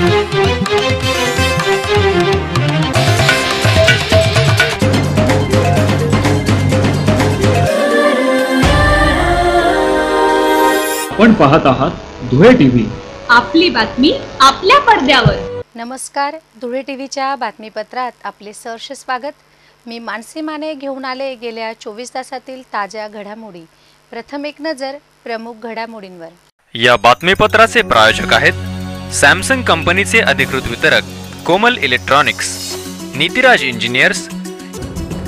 आपण पाहत आहात धुळे टीव्ही. आपली बातमी आपल्या पडद्यावर. नमस्कार धुळे टी व्हीच्या बातमीपत्रात आपले सहर्ष स्वागत. मी मानसी माने घेऊन आले गेल्या चोवीस तासातील ताज्या घडामोडी. प्रथम एक नजर प्रमुख घडामोडींवर. या बातमीपत्राचे प्रायोजक आहेत सॅमसंग कंपनीचे अधिकृत वितरक Komal Electronics Nitiraj Engineers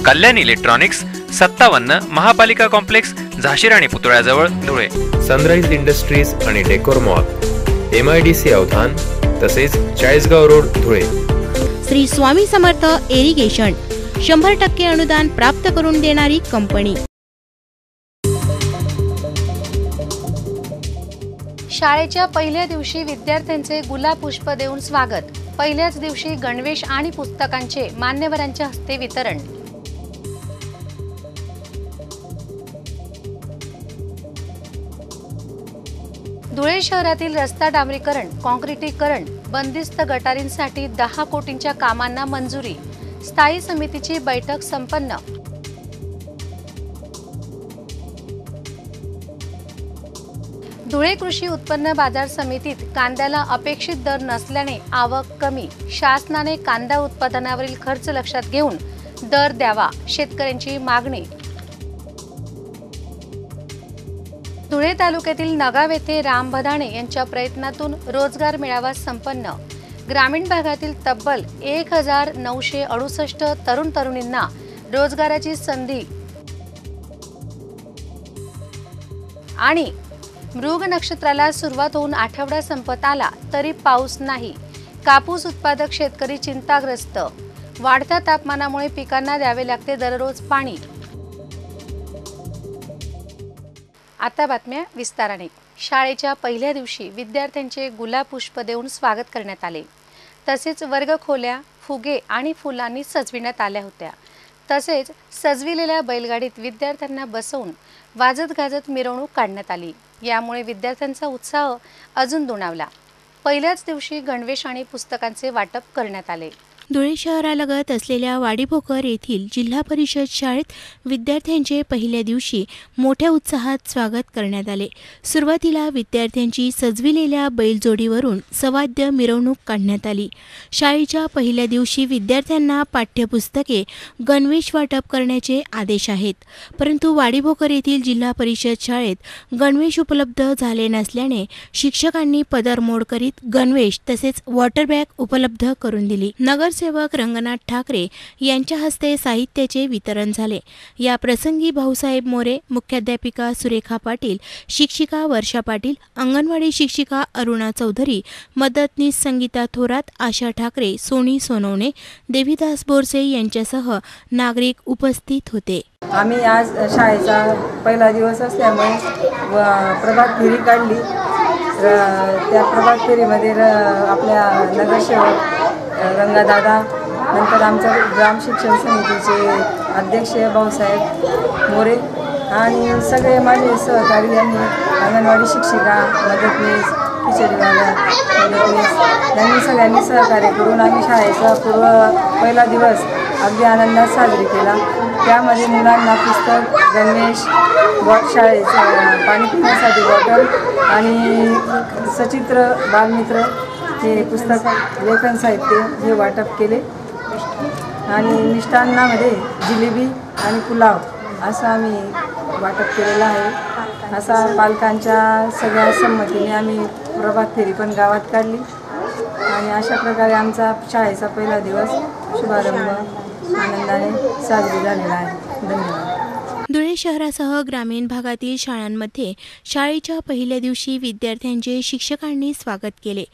Kalyan Electronics सत्तावन्न महापालिका कॉम्प्लेक्स झाशीराणी पुतळ्याजवळ धुळे. सनराईज इंडस्ट्रीज आणि Decor Mall M I D C Avadhan तसेच चाळीसगाव रोड धुळे. श्री स्वामी समर्थ एरिगेशन शंभर टक्के अनुदान प्राप्त करून देणारी कंपनी शाळेच्या पहिल्या दिवशी विद्यार्थ्यांचे गुलाब पुष्प देऊन स्वागत. पहिल्याच दिवशी गणवेश आणि पुस्तकांचे मान्यवरांच्या हस्ते वितरण. धुळे शहरातील रस्ता डांबरीकरण काँक्रिटीकरण बंदिस्त गटारींसाठी दहा कोटींच्या कामांना मंजुरी. स्थायी समितीची बैठक संपन्न. धुळे कृषी उत्पन्न बाजार समितीत कांद्याला अपेक्षित दर नसल्याने आवक कमी. शासनाने कांदा उत्पादनावरील खर्च लक्षात घेऊन दर द्यावा शेतकऱ्यांची मागणी. धुळे तालुक्यातील नगाव येथे राम भदाणे यांच्या प्रयत्नातून रोजगार मेळावा संपन्न. ग्रामीण भागातील तब्बल एक हजार नऊशे अडुसष्ट तरुण तरुणींना रोजगाराची संधी आणि मृग नक्षत्राला सुरुवात होऊन आठवडा संपत आला तरी पाऊस नाही. कापूस उत्पादक शेतकरी चिंताग्रस्त. वाढत्या तापमानामुळे पिकांना द्यावे लागते दररोज पाणी. आता बातम्या विस्ताराने. शाळेच्या पहिल्या दिवशी विद्यार्थ्यांचे गुलाब पुष्प देऊन स्वागत करण्यात आले. तसेच वर्गखोल्या फुगे आणि फुलांनी सजविण्यात आल्या होत्या. तसेच सजविलेल्या बैलगाडीत विद्यार्थ्यांना बसवून वाजत गाजत मिरवणूक काढण्यात आली. यामुळे विद्यार्थ्यांचा उत्साह अजून दुणावला. पहिल्याच दिवशी गणवेश आणि पुस्तकांचे वाटप करण्यात आले. धुळे शहरालगत असलेल्या वाडीभोकर येथील जिल्हा परिषद शाळेत विद्यार्थ्यांचे पहिल्या दिवशी मोठ्या उत्साहात स्वागत करण्यात आले. सुरुवातीला विद्यार्थ्यांची सजविलेल्या बैलजोडीवरून सवाद्य मिरवणूक काढण्यात आली. शाळेच्या पहिल्या दिवशी विद्यार्थ्यांना पाठ्यपुस्तके गणवेश वाटप करण्याचे आदेश आहेत. परंतु वाडीभोकर येथील जिल्हा परिषद शाळेत गणवेश उपलब्ध झाले नसल्याने शिक्षकांनी पदरमोड करीत गणवेश तसेच वॉटर बॅग उपलब्ध करून दिली. नगर नगरसेवक रंगनाथ ठाकरे यांच्या हस्ते साहित्याचे वितरण झाले. या प्रसंगी भाऊसाहेब मोरे मुख्याध्यापिका सुरेखा पाटील शिक्षिका वर्षा पाटील अंगणवाडी शिक्षिका अरुणा चौधरी मदतनीस संगीता थोरात आशा ठाकरे सोनी सोनवणे देवीदास बोरसे यांच्यासह नागरिक उपस्थित होते. आम्ही आज शाळेचा पहिला दिवस असल्यामुळे प्रभात फेरी काढली. त्या प्रभात फेरीमध्ये र आपल्या नगरसेवक रंगादादा नंतर आमच्या ग्राम शिक्षण समितीचे अध्यक्ष भाऊसाहेब मोरे आणि सगळे माझे सहकारी यांनी अंगणवाडी शिक्षिका मदतनीस खिचडीवाल्या मदतनीस यांनी सगळ्यांनी सहकार्य करून आम्ही शाळेचा पूर्व पहिला दिवस अगदी आनंदात साजरी केला. त्यामध्ये मुलांना पुस्तक गणेश बॉट पाणी पिण्यासाठी बॉटल आणि सचित्र बालमित्र हे पुस्तक लेखन साहित्य हे वाटप केले. आणि मिष्टान्नामध्ये जिलेबी आणि पुलाव असं आम्ही वाटप केलेलं आहे. असा पालकांच्या सगळ्या संमतीने आम्ही प्रभात फेरी पण गावात काढली. आणि अशा प्रकारे आमचा शाळेचा पहिला दिवस शुभारंभ आनंदाने साजरी झालेला आहे. धन्यवाद. धुळे शहरासह ग्रामीण भागातील शाळांमध्ये शाळेच्या पहिल्या दिवशी विद्यार्थ्यांचे शिक्षकांनी स्वागत केले.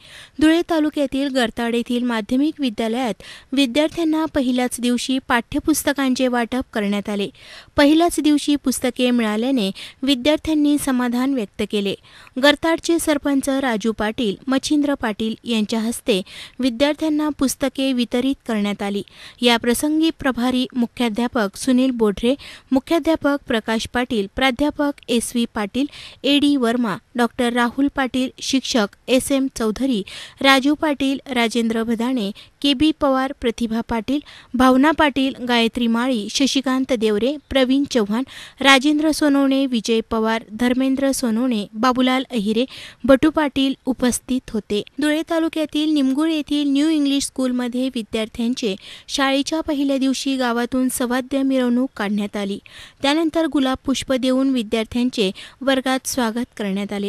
धुळे तालुक्यातील गरताड येथील माध्यमिक विद्यालयात विद्यार्थ्यांना पहिल्याच दिवशी पाठ्यपुस्तकांचे वाटप करण्यात आले. पहिल्याच दिवशी पुस्तके मिळाल्याने विद्यार्थ्यांनी समाधान व्यक्त केले. गरताडचे सरपंच राजू पाटील मच्छिंद्र पाटील यांच्या हस्ते विद्यार्थ्यांना पुस्तके वितरित करण्यात आली. या प्रसंगी प्रभारी मुख्याध्यापक सुनील बोढरे मुख्याध्यापक प्रकाश पाटील प्राध्यापक S V Patil A D Verma doctor Rahul Patil शिक्षक S. M. Chaudhari Raju Patil Rajendra Bhadane K. B. Pawar Pratibha Patil Bhavana Patil Gayatri Mali Shashikant Deore Pravin Chavan Rajendra Sonawane Vijay Pawar Dharmendra Sonawane Babulal Ahire Batu Patil उपस्थित होते. धुळे तालुक्यातील निमगुळ येथील new English स्कूलमध्ये विद्यार्थ्यांचे शाळेच्या पहिल्या दिवशी गावातून सवाद्य मिरवणूक काढण्यात आली. त्यानंतर गुलाब पुष्प देऊन विद्यार्थ्यांचे वर्गात स्वागत करण्यात आले.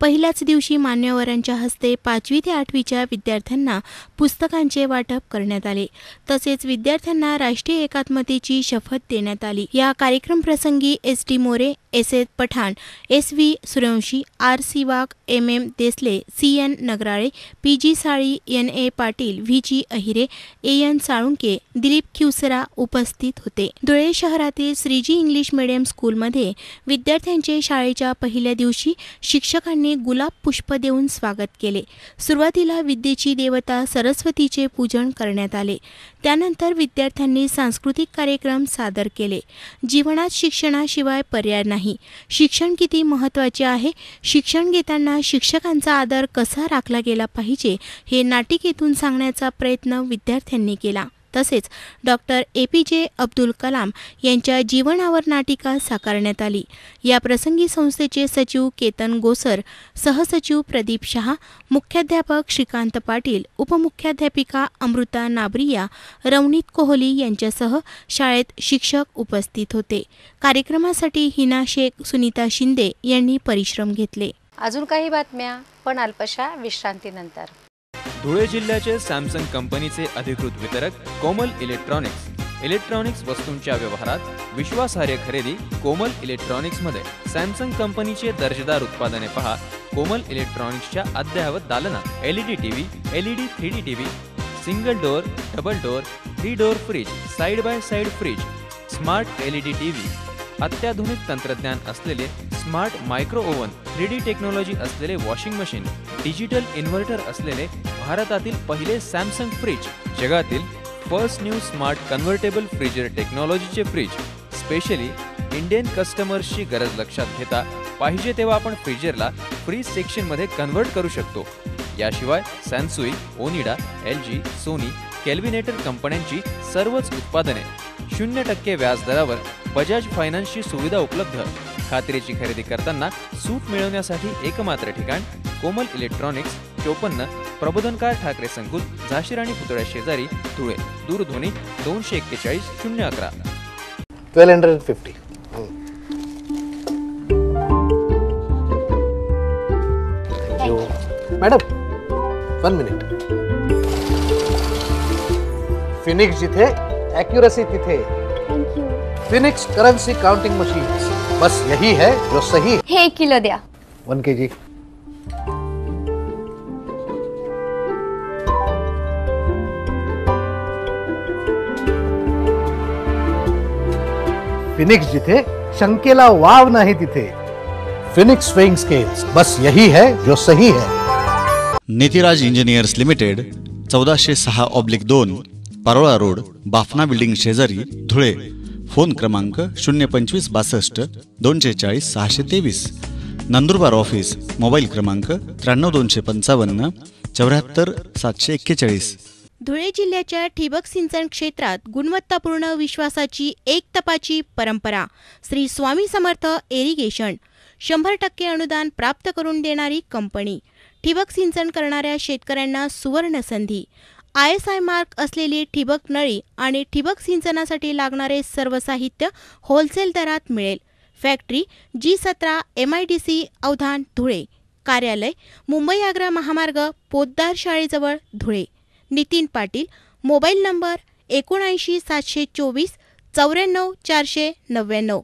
पहिल्याच दिवशी मान्यवरांच्या हस्ते पाचवी ते आठवीच्या विद्यार्थ्यांना पुस्तकांचे वाटप करण्यात आले. तसेच विद्यार्थ्यांना राष्ट्रीय एकात्मतेची शपथ देण्यात आली. या कार्यक्रम प्रसंगी S T More S S Pathan S V Suryavanshi R C Wagh M M Desale C N Nagrale P G Sali N A Patil V G Ahire A N Salunke Dilip Khivsara उपस्थित होते. धुळे शहरातील Shriji English medium स्कूलमध्ये विद्यार्थ्यांचे शाळेच्या पहिल्या दिवशी शिक्षकांनी गुलाब पुष्प देऊन स्वागत केले. सुरुवातीला विद्येची देवता सरस्वतीचे पूजन करण्यात आले. त्यानंतर विद्यार्थ्यांनी सांस्कृतिक कार्यक्रम सादर केले. जीवनात शिक्षणाशिवाय पर्याय नाही. शिक्षण किती महत्त्वाचे आहे? शिक्षण घेताना शिक्षकांचा आदर कसा राखला गेला पाहिजे? हे नाटिकेतून सांगण्याचा प्रयत्न विद्यार्थ्यांनी केला. तसेच डॉक्टर ए पी जे अब्दुल कलाम यांच्या जीवनावर नाटिका साकारण्यात आली. या प्रसंगी संस्थेचे सचिव केतन गोसर सहसचिव प्रदीप शहा मुख्याध्यापक श्रीकांत पाटील उपमुख्याध्यापिका अमृता नाबरिया रवनीत कोहली यांच्यासह शाळेत शिक्षक उपस्थित होते. कार्यक्रमासाठी हिना शेख सुनीता शिंदे यांनी परिश्रम घेतले. अजून काही बातम्या पण अल्पशा विश्रांतीनंतर. धुळे जिल्ह्याचे सॅमसंग कंपनीचे अधिकृत वितरक कोमल इलेक्ट्रॉनिक्स. इलेक्ट्रॉनिक्स वस्तूंच्या व्यवहारात विश्वासार्ह खरेदी कोमल इलेक्ट्रॉनिक्समध्ये. सॅमसंग कंपनीचे दर्जेदार उत्पादने पहा. कोमल इलेक्ट्रॉनिक्सच्या अद्ययावत दालनात LED TV LED three D TV single door double door three door fridge side by side fridge smart LED TV अत्याधुनिक तंत्रज्ञान असलेले smart micro oven three D technology असलेले वॉशिंग मशीन डिजिटल इन्व्हर्टर असलेले भारतातील पहिले सॅमसंग फ्रीज जगातील first new smart convertible freezer टेक्नॉलॉजीचे fridge. Specially Indian कस्टमर्सची गरज लक्षात घेता पाहिजे तेव्हा आपण फ्रीजरला फ्रीज सेक्शनमध्ये कन्व्हर्ट करू शकतो. याशिवाय Sansui Onida L G Sony Kelvinator कंपन्यांची सर्वच उत्पादने. शून्य टक्के व्याजदरावर बजाज फायनान्सची सुविधा उपलब्ध. खात्रीची खरेदी करताना सूट मिळवण्यासाठी एकमात्र ठिकाण कोमल इलेक्ट्रॉनिक्स चोपन्न प्रबोधनकार ठाकरे संकुल झाशीर आणि पुतळ्या शेजारी धुळे दूरध्वनी दोनशे एक्केचाळीस शून्य अकरा. 1250. Thank you. Madam one minute Phoenix जिथे ॲक्युरसी तिथे. फिनिक्स करन्सी काउंटिंग मशीन बस यही है जो सही हे। एक किलो द्या। One K G. फिनिक्स जिथे शंकेला वाव नाही तिथे फिनिक्स वेइंग स्केल्स बस यही है जो सही है। नितिराज इंजिनियर्स लिमिटेड चौदाशे सहा ऑब्लिक दोन पारोळा रोड बाफना बिल्डिंग शेजारी धुळे. फोन क्रमांक शून्य पंचवीस बासष्ट दोनशे चाळीस सहाशे तेवीस. नंदुरबार ऑफिस मोबाईल क्रमांक त्र्याण्णव दोनशे पंचावन्न चौऱ्याहत्तर सातशे एक्केचाळीस. धुळे जिल्ह्याच्या ठिबक सिंचन क्षेत्रात गुणवत्तापूर्ण विश्वासाची एक तपाची परंपरा श्री स्वामी समर्थ एरिगेशन शंभर टक्के अनुदान प्राप्त करून देणारी कंपनी ठिबक सिंचन करणाऱ्या शेतकऱ्यांना सुवर्ण संधी आय एस आय मार्क असलेली ठिबक नळी आणि ठिबक सिंचनासाठी लागणारे सर्व साहित्य होलसेल दरात मिळेल. फॅक्टरी जी सतरा M I D C Avdhan Dhule. कार्यालय मुंबई आग्रा महामार्ग पोद्दार शाळेजवळ धुळे. नितीन पाटील मोबाईल नंबर एकोणऐंशी सातशे चोवीस चौऱ्याण्णव चारशे नव्याण्णव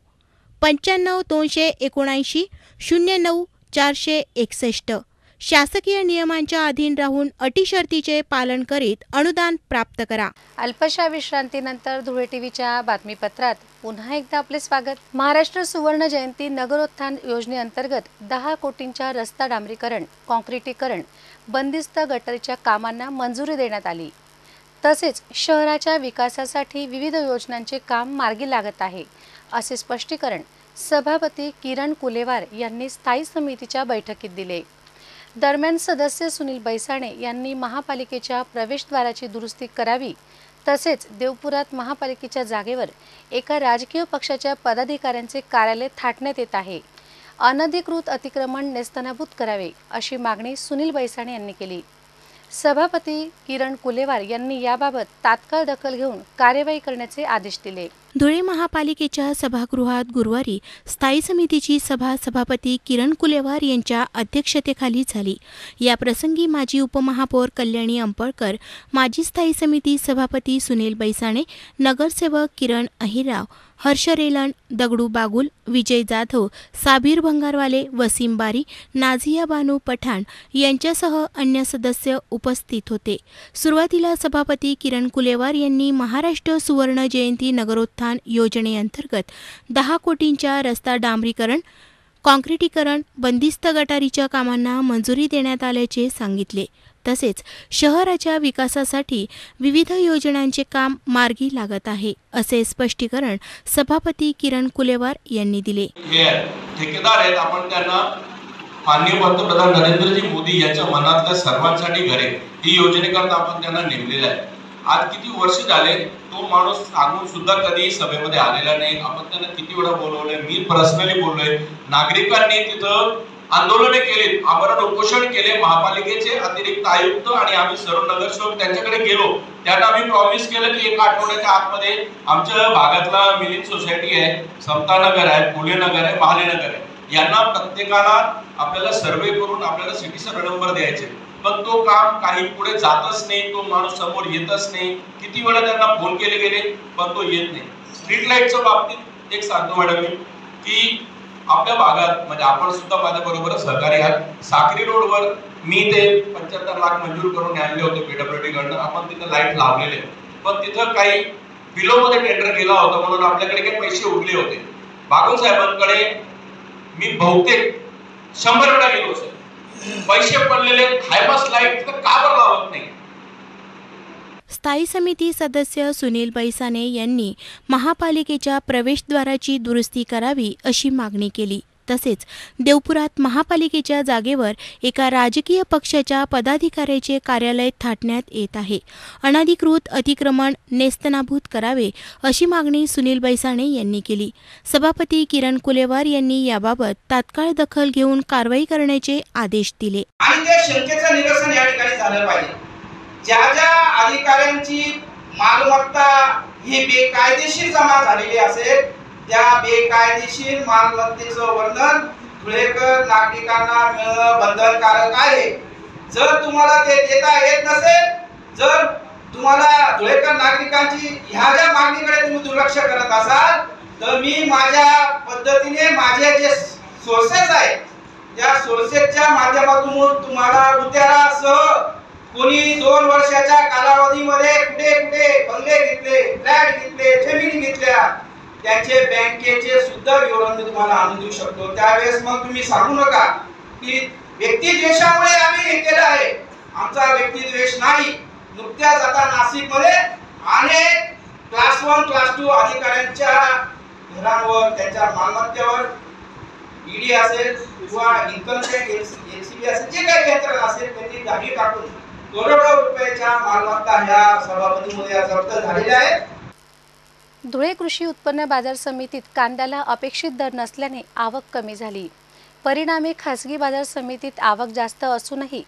पंच्याण्णव दोनशे एकोणऐंशी शून्य नऊ चारशे एकसष्ट. शासकीय नियमांच्या अधीन राहून अटी शर्तीचे पालन करीत अनुदान प्राप्त करा. अल्पशा विश्रांतीनंतर धुळे टीव्हीच्या बातमीपत्रात पुन्हा एकदा आपले स्वागत. महाराष्ट्र सुवर्ण जयंती नगरोत्थान योजनेअंतर्गत दहा कोटींच्या रस्ता डांबरीकरण कॉन्क्रिटीकरण बंदिस्त गटरीच्या कामांना मंजुरी देण्यात आली. तसेच शहराच्या विकासासाठी विविध योजनांचे काम मार्गी लागत आहे असे स्पष्टीकरण सभापती किरण कुलेवार यांनी स्थायी समितीच्या बैठकीत दिले. दरम्यान सदस्य सुनील बैसाणे यांनी महापालिकेच्या प्रवेशद्वाराची दुरुस्ती करावी तसेच देवपुरात महापालिकेच्या जागेवर एका राजकीय पक्षाच्या पदाधिकाऱ्यांचे कार्यालय थाटण्यात येत आहे. अनधिकृत अतिक्रमण नेस्तनाभूत करावे अशी मागणी सुनील बैसाणे यांनी केली. सभापती किरण कुलेवार यांनी याबाबत तात्काळ दखल घेऊन कार्यवाही करण्याचे आदेश दिले. धुळे महापालिकेच्या सभागृहात गुरुवारी स्थायी समितीची सभा सभापती किरण कुलेवार यांच्या अध्यक्षतेखाली झाली. या प्रसंगी माजी उपमहापौर कल्याणी अंपळकर माजी स्थायी समिती सभापती सुनील बैसाणे नगरसेवक किरण अहिरराव हर्ष रेलन दगडू बागुल विजय जाधव साबीर भंगारवाले वसीम बारी नाझिया बानू पठाण यांच्यासह अन्य सदस्य उपस्थित होते. सुरुवातीला सभापती किरण कुलेवार यांनी महाराष्ट्र सुवर्ण जयंती नगरोत्थान योजनेअंतर्गत दहा कोटींच्या रस्ता डांबरीकरण काँक्रिटीकरण बंदिस्त गटारीच्या कामांना मंजुरी देण्यात आल्याचे सांगितले. तसेच शहराच्या विकासासाठी विविध योजनांचे काम मार्गी लागत आहे असे स्पष्टीकरण सभापती किरण कुलेवार यांनी दिले. ठेकेदार आहेत. आपण त्यांना माननीय पंतप्रधान नरेंद्रजी मोदी यांच्या मनातल्या सर्वांसाठी घरे ही योजनेकरता आपण त्यांना नेमलेलं आहे. आज किती वर्ष झाले तो माणूस सांगून सुद्धा कधी सभेमध्ये आलेला नाही. आपण त्यांना किती वेळा बोलवलंय? मी पर्सनली बोललोय. नागरिकांनी तिथं आंदोलने केली आमरण उपोषण केले महापालिकेचे अतिरिक्त आयुक्त आणि आम्ही सर्व नगरसेवक त्यांच्याकडे गेलो. त्यांना आम्ही प्रॉमिस केलं की एका आठवड्याच्या आतमध्ये आमच्या भागातला मिलिंद सोसायटी आहे समता नगर आहे फुले नगर आहे महाले नगर आहे. यांना प्रत्येकाला आपल्याला सर्वे करून आपल्याला सिटी सर्वे नंबर द्यायचे. पण तो काम काही पुढे जातच नाही तो माणूस समोर येतच नाही. किती वेळा त्यांना फोन केले गेले पण तो येत नाही. स्ट्रीट लाईटच्या बाबतीत एक सांगतो मॅडम मी की आपल्या भागात म्हणजे आपण सुद्धा माझ्या बरोबर सहकारी आहात. साक्री रोडवर मी ते पंच्याहत्तर लाख मंजूर करून आणले होते पीडब्ल्यूडी कडनं आपण तिथं लाइट लावलेले. पण तिथं काही बिलो मध्ये टेंडर गेला होता म्हणून आपल्याकडे काही पैसे उरले होते. बागुल साहेबांकडे मी बहुतेक शंभर वेळा गेलो पैसे पडलेले हायमास लाइट तर का बरं लावत नाही? स्थायी समिती सदस्य सुनील बैसाने यांनी महापालिकेच्या प्रवेशद्वाराची दुरुस्ती करावी अशी मागणी केली. तसेच देवपुरात महापालिकेच्या जागेवर एका राजकीय पक्षाच्या पदाधिकाऱ्याचे कार्यालय थाटण्यात येत आहे. अनधिकृत अतिक्रमण नेस्तनाभूत करावे अशी मागणी सुनील बैसाणे यांनी केली. सभापती किरण कुलेवार यांनी याबाबत तात्काळ दखल घेऊन कारवाई करण्याचे आदेश दिले. आणि त्या शंकेचं निरसन या ठिकाणी झालं पाहिजे. ज्या ज्या अधिकाऱ्यांची मालमत्ता ही बेकायदेशीर जमा झालेली असेल त्या बेकायदेशीर मालमत्तेचं वर्णन धुळेकर नागरिकांना मिळणं बंधनकारक आहे. जर तुम्हाला ते देता येत नसेल जर तुम्हाला धुळेकर नागरिकांची ह्या ज्या मागणीकडे तुम्ही दुर्लक्ष करत असाल तर मी माझ्या पद्धतीने माझे जे सोर्सेस आहेत त्या सोर्सेसच्या माध्यमातून तुम्हाला उद्यारासह कोणी दोन वर्षाच्या कालावधीमध्ये कुठे कुठे बंगले घेतले फ्लॅट घेतले जमिनी घेतल्या त्यांचे बँकेचे सुद्धा विवरण मी तुम्हाला आणून देऊ शकतो. त्यावेळेस मग तुम्ही सांगू नका की व्यक्तिद्वेषामुळे आम्ही हे केलं आहे. आमचा व्यक्तिद्वेष नाही. नुकत्याच आता नाशिकमध्ये अनेक क्लास वन क्लास टू अधिकाऱ्यांच्या घरांवर त्यांच्या मालमत्तेवर ईडी असेल किंवा इन्कम टॅक्स बी असेल जे काही यंत्रणा असेल त्यांनी गाडी टाकून करोडो रुपयाच्या मालमत्ता ह्या सभापतीमध्ये जप्त झालेल्या आहेत धुळे कृषी उत्पन्न बाजार समितीत कांद्याला अपेक्षित दर नसल्याने आवक कमी झाली. परिणामी खासगी बाजार समितीत आवक जास्त असूनही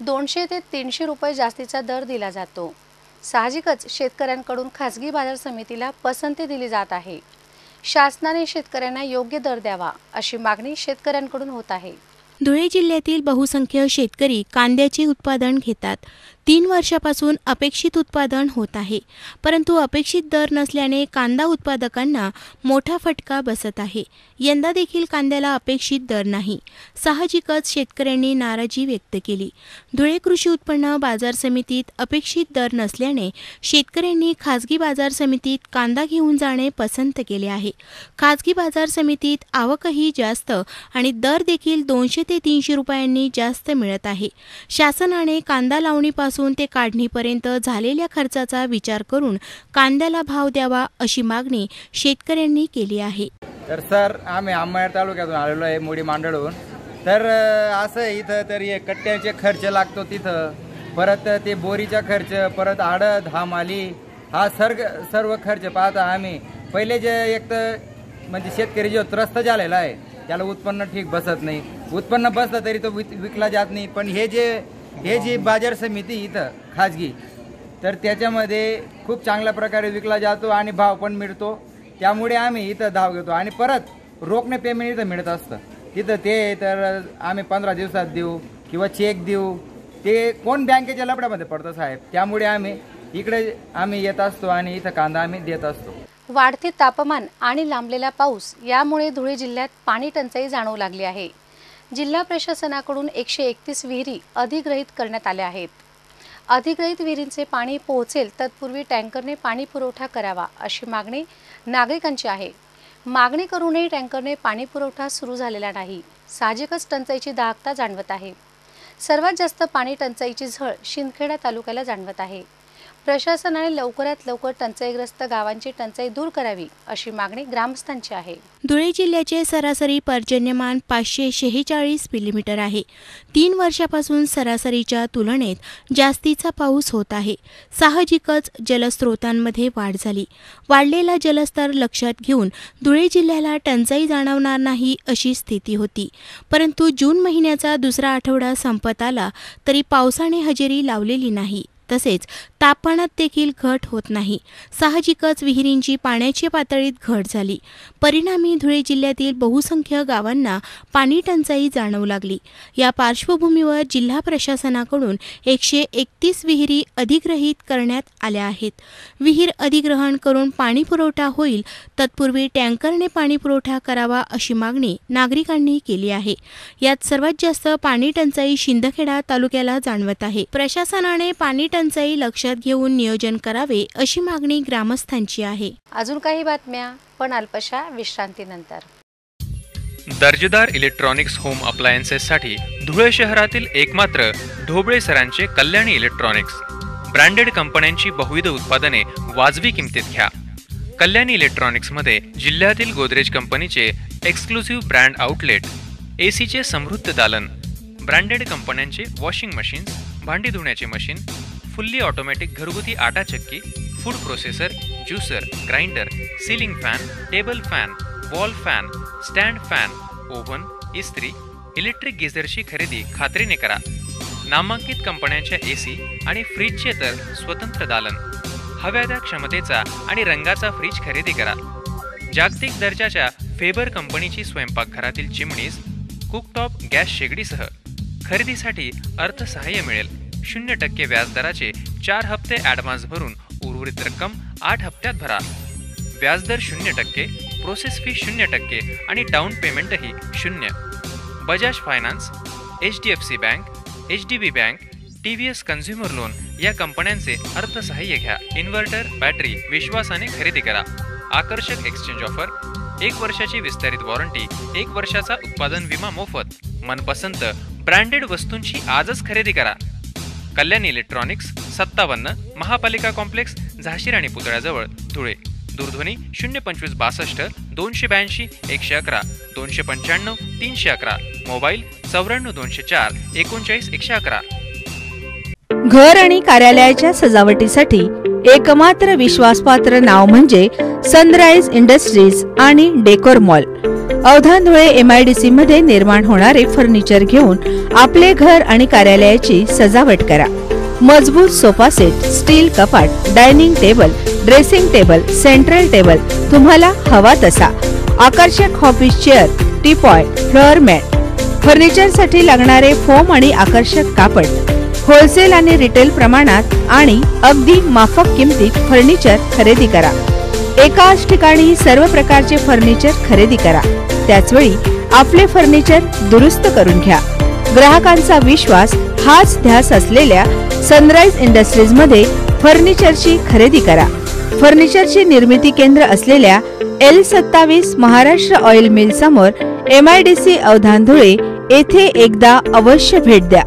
दोनशे ते तीनशे रुपये जास्तीचा दर दिला जातो. साहजिकच शेतकऱ्यांकडून खासगी बाजार समितीला पसंती दिली जात आहे. शासनाने शेतकऱ्यांना योग्य दर द्यावा अशी मागणी शेतकऱ्यांकडून होत आहे. धुळे जिल्ह्यातील बहुसंख्य शेतकरी कांद्याचे उत्पादन घेतात. तीन वर्षापासून अपेक्षित उत्पादन होत आहे. परंतु अपेक्षित दर नसल्याने कांदा उत्पादकांना मोठा फटका बसत आहे. यंदा देखील कांद्याला अपेक्षित दर नाही. साहजिकच शेतकऱ्यांनी नाराजी व्यक्त केली. धुळे कृषी उत्पन्न बाजार समितीत अपेक्षित दर नसल्याने शेतकऱ्यांनी खाजगी बाजार समितीत कांदा घेऊन जाणे पसंत केले आहे. खाजगी बाजार समितीत आवकही जास्त आणि दर देखील दोनशे ते तीनशे रुपयांनी जास्त मिळत आहे. शासनाने कांदा लावणीपासून लागवडीपासून ते काढणीपर्यंत झालेल्या खर्चाचा विचार करून कांद्याला भाव द्यावा अशी मागणी शेतकऱ्यांनी केली आहे. तर सर आम्ही अंबानेर तालुक्यातून आलेलो आहे मोडी मांडळहून. तर असं इथं तर हे कट्ट्याचे खर्च लागतो तिथं. परत ते बोरीचा खर्च परत आडद हा माली हा सर्ग सर्व खर्च पाहता आम्ही. पहिले जे एक तर म्हणजे शेतकरी जो त्रस्त झालेला आहे त्याला उत्पन्न ठीक बसत नाही. उत्पन्न बसलं तरी तो विक विकला जात नाही. पण हे जे हे जी बाजार समिती इथं खाजगी तर त्याच्यामध्ये खूप चांगल्या प्रकारे विकला जातो आणि भाव पण मिळतो. त्यामुळे आम्ही इथं धाव घेतो. आणि परत रोखणे पेमेंट इथं मिळत असतं. तिथं ते तर आम्ही पंधरा दिवसात देऊ किंवा चेक देऊ. ते कोण बँकेच्या लपड्यामध्ये पडतं साहेब? त्यामुळे आम्ही इकडे आम्ही येत असतो आणि इथं कांदा आम्ही देत असतो. वाढते तापमान आणि लांबलेला पाऊस यामुळे धुळे जिल्ह्यात पाणी टंचाई जाणवू लागली आहे. जिल्हा प्रशासनाकडून एकशे एकतीस विहिरी अधिग्रहित करण्यात आल्या आहेत. अधिग्रहित विहिरींचे पाणी पोहोचेल तत्पूर्वी टँकरने पाणी पुरवठा करावा अशी मागणी नागरिकांची आहे. मागणी करूनही टँकरने पाणी पुरवठा सुरू झालेला नाही. साहजिकच टंचाईची दाहकता जाणवत आहे. सर्वात जास्त पाणी टंचाईची झळ शिंदखेडा तालुक्याला जाणवत आहे. प्रशासनाने लवकरात लवकर टंचाईग्रस्त गावांची टंचाई दूर करावी अशी मागणी ग्रामस्थांची आहे. धुळे जिल्ह्याचे सरासरी पर्जन्यमान पाचशे शेहेचाळीस मिलीमीटर आहे. तीन वर्षापासून सरासरीच्या तुलनेत जास्तीचा पाऊस होत आहे. साहजिकच जलस्रोतांमध्ये वाढ झाली. वाढलेला जलस्तर लक्षात घेऊन धुळे जिल्ह्याला टंचाई जाणवणार नाही अशी स्थिती होती. परंतु जून महिन्याचा दुसरा आठवडा संपत आला तरी पावसाने हजेरी लावलेली नाही. तसेच तापमानात देखील घट होत नाही. साहजिकच विहिरींची पाण्याची पातळीत घट झाली. परिणामी धुळे जिल्ह्यातील बहुसंख्य गावांना पाणी टंचाई जाणवू लागली. या पार्श्वभूमीवर जिल्हा प्रशासनाकडून एकशे एकतीस विहिरी अधिग्रहित करण्यात आल्या आहेत. विहीर अधिग्रहण करून पाणी पुरवठा होईल तत्पूर्वी टँकरने पाणी पुरवठा करावा अशी मागणी नागरिकांनी केली आहे. यात सर्वात जास्त पाणी टंचाई शिंदखेडा तालुक्याला जाणवत आहे. प्रशासनाने पाणी टंचाई लक्षात घेऊन नियोजन करावे अशी मागणी ग्रामस्थांची आहे. अजून काही बातम्या पण अल्पशा विश्रांतीनंतर. दर्जेदार इलेक्ट्रॉनिक्स होम अप्लायन्सेससाठी धुळे शहरातील एकमात्र ढोबळे सरांचे कल्याणी इलेक्ट्रॉनिक्स. ब्रँडेड कंपन्यांची बहुविध उत्पादने वाजवी किमतीत घ्या. कल्याणी इलेक्ट्रॉनिक्समध्ये जिल्ह्यातील गोदरेज कंपनीचे एक्सक्लुझिव्ह ब्रँड आउटलेट एसीचे समृद्ध दालन ब्रँडेड कंपन्यांचे वॉशिंग मशीन्स भांडी धुण्याचे मशीन फुल्ली ऑटोमॅटिक घरगुती आटा चक्की food processor juicer grinder ceiling fan table fan wall fan stand fan oven इस्त्री इलेक्ट्रिक गिझरची खरेदी खात्रीने करा. नामांकित कंपन्यांच्या ए सी आणि फ्रीजचे तर स्वतंत्र दालन. हव्या त्या क्षमतेचा आणि रंगाचा फ्रीज खरेदी करा. जागतिक दर्जाच्या फेबर कंपनीची स्वयंपाकघरातील चिमणीज कुकटॉप गॅस शेगडीसह खरेदीसाठी अर्थसहाय्य मिळेल. शून्य टक्के व्याजदराचे चार हप्ते ॲडव्हान्स भरून उर्वरित रक्कम आठ हप्त्यात भरा. व्याजदर शून्य टक्के प्रोसेस फी शून्य टक्के आणि डाऊन पेमेंटही शून्य. Bajaj Finance H D F C bank H D B bank T V S consumer loan या कंपन्यांचे अर्थसहाय्य घ्या. इन्व्हर्टर बॅटरी विश्वासाने खरेदी करा. आकर्षक एक्सचेंज ऑफर एक वर्षाची विस्तारित वॉरंटी एक वर्षाचा उत्पादन विमा मोफत. मनपसंत ब्रँडेड वस्तूंची आजच खरेदी करा. कल्याण इलेक्ट्रॉनिक्स सत्तावन्न महापालिका कॉम्प्लेक्स झाशीर आणि पुतळ्याजवळ धुळे. दूरध्वनी शून्य पंचवीस बासष्ट दोनशे ब्याऐंशी एकशे अकरा. दोनशे पंच्याण्णव तीनशे अकरा. मोबाईल चौऱ्याण्णव दोनशे चार एकोणचाळीस एकशे अकरा. घर आणि कार्यालयाच्या सजावटीसाठी एकमात्र विश्वासपात्र नाव म्हणजे सनराइज इंडस्ट्रीज आणि decor mall. Avdhan Dhule MIDC मध्ये निर्माण होणारे फर्निचर घेऊन आपले घर आणि कार्यालयाची सजावट करा. मजबूत सोफा सेट स्टील कपाट dining table dressing table central table तुम्हाला हवा तसा. आकर्षक office chair teapoy floor mat फर्निचरसाठी लागणारे फोम आणि आकर्षक कापड. होलसेल आणि रिटेल प्रमाणात आणि अगदी माफक किमतीत फर्निचर खरेदी करा. एकाच ठिकाणी सर्व प्रकारचे फर्निचर खरेदी करा. त्याचवेळी आपले फर्निचर दुरुस्त करून घ्या. ग्राहकांचा विश्वास हाच ध्यास असलेल्या सनराइज इंडस्ट्रीजमध्ये फर्निचरची खरेदी करा. फर्निचरची निर्मिती केंद्र असलेल्या एल सत्तावीस महाराष्ट्र ऑइल मिल समोर M I D C Avdhan Dhule येथे एकदा अवश्य भेट द्या.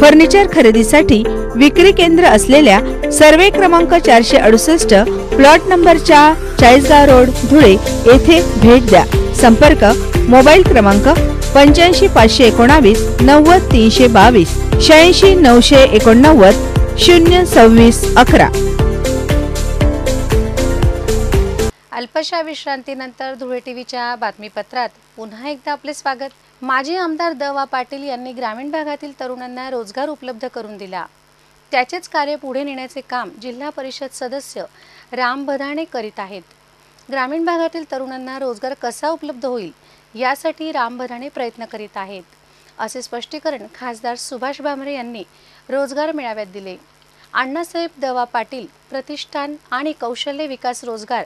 फर्निचर खरेदीसाठी विक्री केंद्र असलेल्या सर्वे क्रमांक चारशे अडुसष्ट प्लॉट नंबर चार चाळीसगाव रोड धुळे येथे भेट द्या. संपर्क मोबाईल क्रमांक पंच्याऐंशी पाचशे एकोणावीस नव्वद तीनशे बावीस शहाऐंशी नऊशे एकोणनव्वद शून्य सव्वीस अकरा. अल्पशा विश्रांतीनंतर धुळे टीव्हीच्या बातमीपत्रात पुन्हा एकदा आपले स्वागत. माजी आमदार द वा पाटील यांनी ग्रामीण भागातील तरुणांना रोजगार उपलब्ध करून दिला. त्याचेच कार्य पुढे नेण्याचे काम जिल्हा परिषद सदस्य राम भदाणे करीत आहेत. ग्रामीण भागातील तरुणांना रोजगार कसा उपलब्ध होईल यासाठी राम भदाणे प्रयत्न करीत आहेत. असे स्पष्टीकरण खासदार सुभाष भामरे यांनी रोजगार मेळाव्यात दिले. अण्णासाहेब दवा पाटील प्रतिष्ठान आणि कौशल्य विकास रोजगार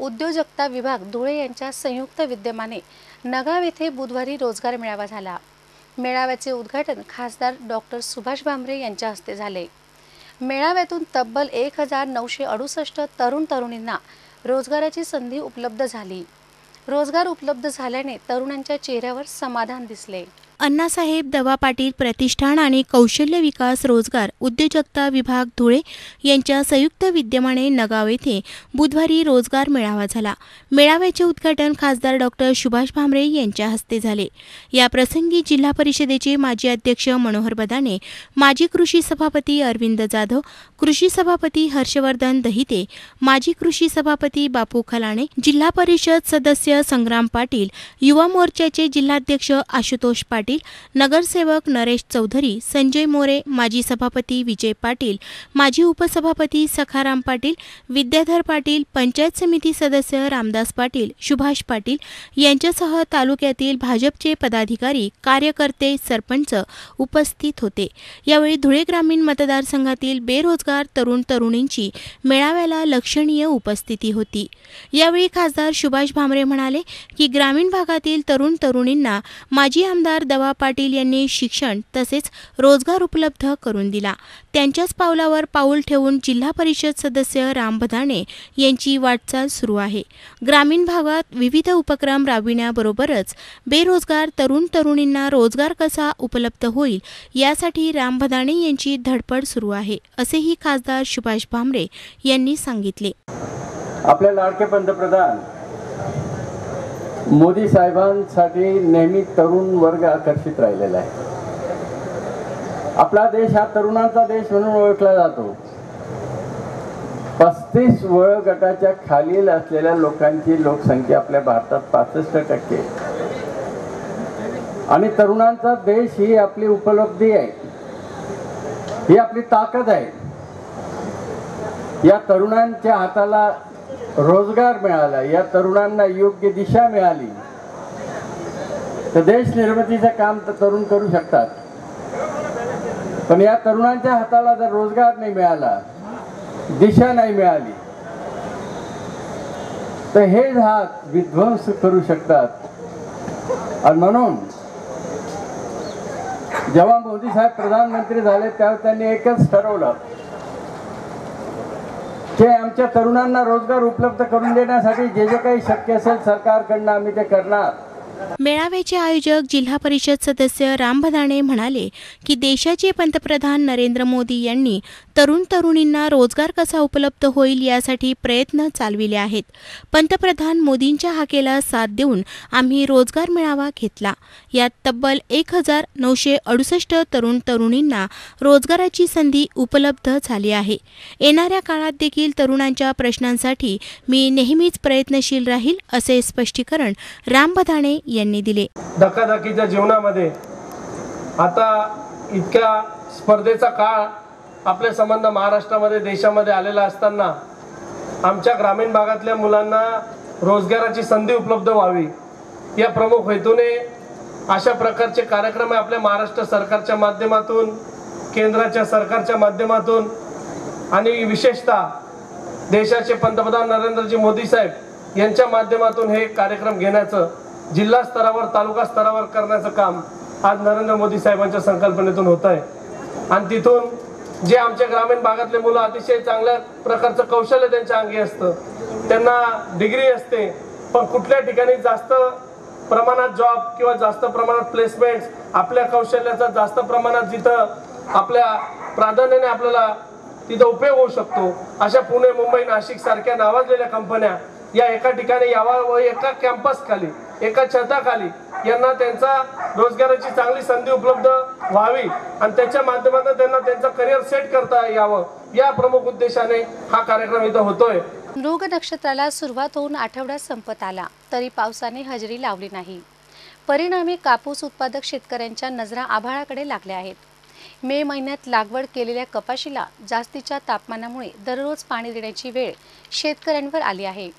उद्योजकता विभाग धुळे यांच्या संयुक्त विद्यमाने नगाव येथे बुधवारी रोजगार मेळावा झाला. मेळाव्याचे उद्घाटन खासदार डॉक्टर सुभाष भामरे यांच्या हस्ते झाले. मेळाव्यातून तब्बल एक हजार नऊशे अडुसष्ट तरुण तरुणींना रोजगाराची संधी उपलब्ध झाली. रोजगार उपलब्ध झाल्याने तरुणांच्या चेहऱ्यावर समाधान दिसले. अण्णासाहेब दवा पाटील प्रतिष्ठान आणि कौशल्य विकास रोजगार उद्योजकता विभाग धुळे यांच्या संयुक्त विद्यमाने नगाव येथे बुधवारी रोजगार मेळावा झाला. मेळाव्याचे उद्घाटन खासदार डॉक्टर सुभाष भामरे यांच्या हस्ते झाले. या प्रसंगी जिल्हा परिषदेचे माजी अध्यक्ष मनोहर बदाने माजी कृषी सभापती अरविंद जाधव कृषी सभापती हर्षवर्धन दहिते माजी कृषी सभापती बापू खलाणे जिल्हा परिषद सदस्य संग्राम पाटील युवा मोर्चाचे जिल्हाध्यक्ष आशुतोष पाटील नगरसेवक नरेश चौधरी संजय मोरे माजी सभापती विजय पाटील माजी उपसभापती सखाराम पाटील विद्याधर पाटील पंचायत समिती सदस्य रामदास पाटील सुभाष पाटील यांच्यासह तालुक्यातील भाजपचे पदाधिकारी कार्यकर्ते सरपंच उपस्थित होते. यावेळी धुळे ग्रामीण मतदारसंघातील बेरोजगार तरुण तरुणींची मेळाव्याला लक्षणीय उपस्थिती होती. यावेळी खासदार सुभाष भामरे म्हणाले की ग्रामीण भागातील तरुण तरुणींना माजी आमदार दवा पाटील यांनी शिक्षण तसेच रोजगार उपलब्ध करून दिला. त्यांच्याच पावलावर पाऊल ठेवून जिल्हा परिषद सदस्य राम भदाणे यांची वाटचाल सुरू आहे. ग्रामीण भागात विविध उपक्रम राबविण्याबरोबरच बेरोजगार तरुण तरुणींना रोजगार कसा उपलब्ध होईल यासाठी राम भदाणे यांची धडपड सुरू आहे असेही खासदार सुभाष भामरे यांनी सांगितले. आपल्या लाडके पंतप्रधान मोदी साहेबांसाठी नेहमी तरुण वर्ग आकर्षित राहिलेला आहे. आपला देश हा तरुणांचा देश म्हणून ओळखला जातो. पस्तीस वयोगटाच्या खालील असलेल्या लोकांची लोकसंख्या आपल्या भारतात पासष्ट टक्के. आणि तरुणांचा देश ही आपली उपलब्धी आहे. ही आपली ताकद आहे. या तरुणांच्या हाताला रोजगार मिळाला या तरुणांना योग्य दिशा मिळाली. तर देश निर्मितीचं काम तर तरुण करू शकतात. पण या तरुणांच्या हाताला जर रोजगार नाही मिळाला दिशा नाही मिळाली तर हे हात विध्वंस करू शकतात. आणि म्हणून जेव्हा मोदी साहेब प्रधानमंत्री झाले त्यावेळी त्यांनी एकच ठरवलं ते आमच्या तरुणांना रोजगार उपलब्ध करून देण्यासाठी जे जे काही शक्य असेल सरकारकडनं आम्ही ते करणार. मेळाव्याचे आयोजक जिल्हा परिषद सदस्य राम भदाणे म्हणाले की देशाचे पंतप्रधान नरेंद्र मोदी यांनी तरुण तरुणींना रोजगार कसा उपलब्ध होईल यासाठी प्रयत्न चालविले आहेत. पंतप्रधान मोदींच्या हाकेला साथ देऊन आम्ही रोजगार मेळावा घेतला. यात तब्बल एक हजार नऊशे अडुसष्ट तरुण तरुणींना रोजगाराची संधी उपलब्ध झाली आहे. येणाऱ्या काळात देखील तरुणांच्या प्रश्नांसाठी मी नेहमीच प्रयत्नशील राहील असे स्पष्टीकरण राम भदाणे यांनी दिले. धकाधकीच्या जीवनामध्ये आता इतक्या स्पर्धेचा काळ आपले संबंध महाराष्ट्रामध्ये देशामध्ये आलेला असताना आमच्या ग्रामीण भागातल्या मुलांना रोजगाराची संधी उपलब्ध व्हावी या प्रमुख हेतूने अशा प्रकारचे कार्यक्रम आपल्या महाराष्ट्र सरकारच्या माध्यमातून केंद्राच्या सरकारच्या माध्यमातून. आणि विशेषतः देशाचे पंतप्रधान नरेंद्रजी मोदी साहेब यांच्या माध्यमातून हे कार्यक्रम घेण्याचं जिल्हा स्तरावर तालुका स्तरावर करण्याचं काम आज नरेंद्र मोदी साहेबांच्या संकल्पनेतून होत आहे. आणि तिथून जे आमच्या ग्रामीण भागातले मुलं अतिशय चांगल्या प्रकारचं कौशल्य त्यांच्या अंगी असतं. त्यांना डिग्री असते पण कुठल्या ठिकाणी जास्त प्रमाणात जॉब किंवा जास्त प्रमाणात प्लेसमेंट आपल्या कौशल्याचा जास्त प्रमाणात जिथं आपल्या प्राधान्याने आपल्याला तिथं उपयोग होऊ शकतो अशा पुणे मुंबई नाशिक सारख्या नावाजलेल्या कंपन्या या एका ठिकाणी यावा व एका कॅम्पस खाली एका छताखाली यांना त्यांचा रोजगाराची चांगली संधी उपलब्ध व्हावी आणि त्याच्या माध्यमातून त्यांना त्यांचं करिअर सेट करता यावं या प्रमुख उद्देशाने हा कार्यक्रम इथं होतोय. मृग नक्षत्राला सुरुवात होऊन आठवडा संपत आला. तरी पावसाने हजेरी लावली नाही. परिणामी कापूस उत्पादक शेतकऱ्यांच्या नजरा आभाळाकडे लागल्या आहेत. मे महिन्यात लागवड केलेल्या कपाशीला जास्तीच्या तापमानामुळे दररोज पाणी देण्याची वेळ शेतकऱ्यांवर आली आहे.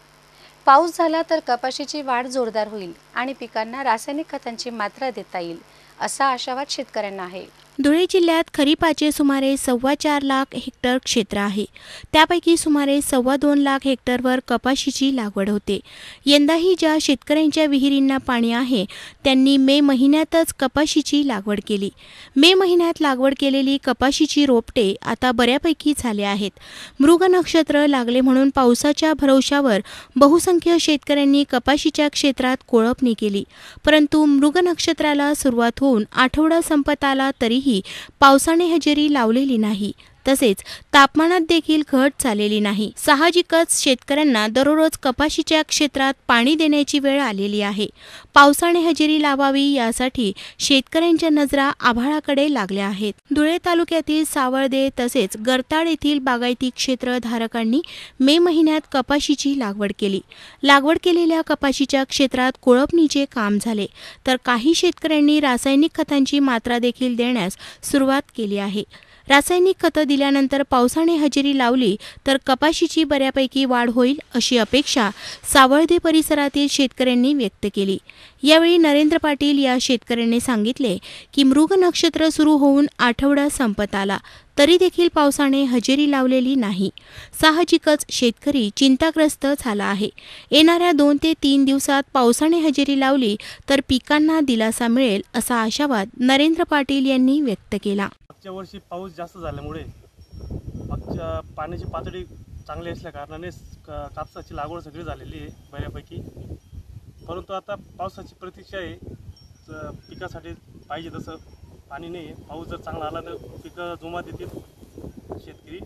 पाऊस झाला तर कपाशीची वाढ जोरदार होईल आणि पिकांना रासायनिक खतांची मात्रा देता येईल असा आशावाद शेतकऱ्यांना आहे. धुळे जिल्ह्यात खरीपाचे सुमारे सव्वा चार लाख हेक्टर क्षेत्र आहे. त्यापैकी सुमारे सव्वा दोन लाख हेक्टरवर कपाशीची लागवड होते. यंदाही ज्या शेतकऱ्यांच्या विहिरींना पाणी आहे त्यांनी मे महिन्यातच कपाशीची लागवड केली. मे महिन्यात लागवड केलेली कपाशीची रोपटे आता बऱ्यापैकी झाले आहेत. मृग नक्षत्र लागले म्हणून पावसाच्या भरवशावर बहुसंख्य शेतकऱ्यांनी कपाशीच्या क्षेत्रात कोळपणी केली. परंतु मृग नक्षत्राला सुरुवात होऊन आठवडा संपत आला तरीही पावसाने हजेरी लावलेली नाही. तसेच तापमानात देखील घट झालेली नाही. साहजिकच शेतकऱ्यांना दररोज कपाशीच्या क्षेत्रात पाणी देण्याची वेळ आलेली आहे. पावसाने हजेरी लावावी यासाठी शेतकऱ्यांच्या नजरा आभाळाकडे लागल्या आहेत. धुळे तालुक्यातील सावळदे तसेच गरताड येथील बागायती क्षेत्र धारकांनी मे महिन्यात कपाशीची लागवड केली. लागवड केलेल्या कपाशीच्या क्षेत्रात कोळपणीचे काम झाले. तर काही शेतकऱ्यांनी रासायनिक खतांची मात्रा देखील देण्यास सुरुवात केली आहे. रासायनिक खतं दिल्यानंतर पावसाने हजेरी लावली तर कपाशीची बऱ्यापैकी वाढ होईल अशी अपेक्षा सावळदे परिसरातील शेतकऱ्यांनी व्यक्त केली. यावेळी नरेंद्र पाटील या शेतकऱ्यांनी सांगितले की मृग नक्षत्र सुरू होऊन आठवडा संपत आला तरी देखील पावसाने हजेरी लावलेली नाही. साहजिकच शेतकरी चिंताग्रस्त झाला आहे. येणाऱ्या दोन ते तीन दिवसात पावसाने हजेरी लावली तर पिकांना दिलासा मिळेल असा आशावाद नरेंद्र पाटील यांनी व्यक्त केला. मागच्या वर्षी पाऊस जास्त झाल्यामुळे मागच्या पाण्याची पातळी चांगली असल्या कारणाने क- कापसाची लागवड सगळी झालेली आहे बऱ्यापैकी. परंतु आता पावसाची प्रतीक्षा आहे. तर पिकासाठी पाहिजे तसं पाणी नाही आहे. पाऊस जर चांगला आला तर पिकं जोमात येतील शेतकरी.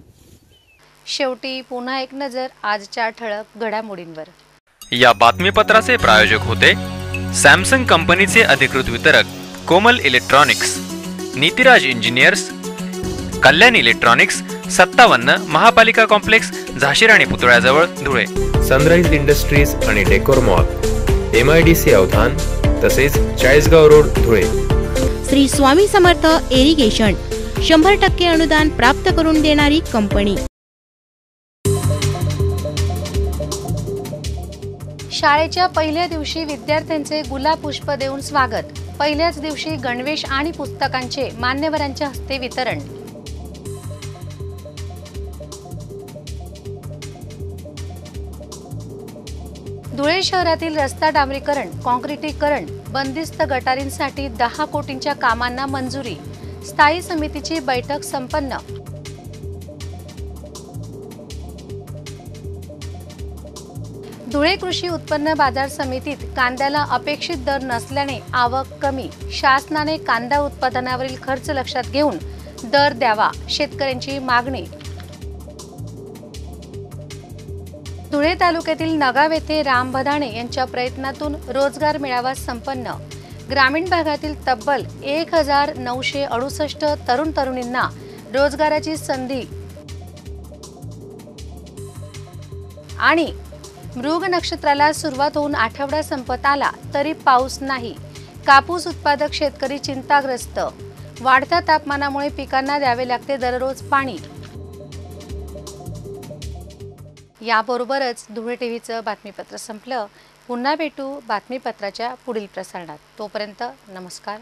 शेवटी पुन्हा एक नजर आजच्या ठळक घडामोडींवर. या बातमीपत्राचे प्रायोजक होते सॅमसंग कंपनीचे अधिकृत वितरक Komal Electronics. Nitiraj Engineers Kalyan Electronics सत्तावन्न महापालिका कॉम्प्लेक्स झाशीर आणि पुतळ्याजवळ धुळे. सनराईज इंडस्ट्रीज आणि Decor Mall. M I D C Avadhan तसेच चाळीसगाव रोड धुळे. श्री स्वामी समर्थ एरिगेशन शंभर टक्के अनुदान प्राप्त करून देणारी कंपनी. शाळेच्या पहिल्या दिवशी विद्यार्थ्यांचे गुलाब पुष्प देऊन स्वागत. पहिल्याच दिवशी गणवेश आणि पुस्तकांचे मान्यवरांच्या हस्ते वितरण. धुळे शहरातील रस्ता डांबरीकरण काँक्रिटीकरण बंदिस्त गटारींसाठी दहा कोटींच्या कामांना मंजुरी. स्थायी समितीची बैठक संपन्न. धुळे कृषी उत्पन्न बाजार समितीत कांद्याला अपेक्षित दर नसल्याने आवक कमी. शासनाने कांदा उत्पादनावरील खर्च लक्षात घेऊन दर द्यावा शेतकऱ्यांची मागणी. धुळे तालुक्यातील नगाव येथे राम भदाणे यांच्या प्रयत्नातून रोजगार मेळावा संपन्न. ग्रामीण भागातील तब्बल एक हजार नऊशे अडुसष्ट तरुण तरुणींना रोजगाराची संधी आणि मृग नक्षत्राला सुरुवात होऊन आठवडा संपत आला तरी पाऊस नाही. कापूस उत्पादक शेतकरी चिंताग्रस्त. वाढत्या तापमानामुळे पिकांना द्यावे लागते दररोज पाणी. याबरोबरच धुळे टीव्हीचं बातमीपत्र संपलं. पुन्हा भेटू बातमीपत्राच्या पुढील प्रसारणात. तोपर्यंत नमस्कार.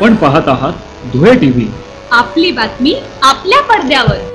आपण पाहत आहात धुळे टीव्ही. आपली बातमी आपल्या पडद्यावर.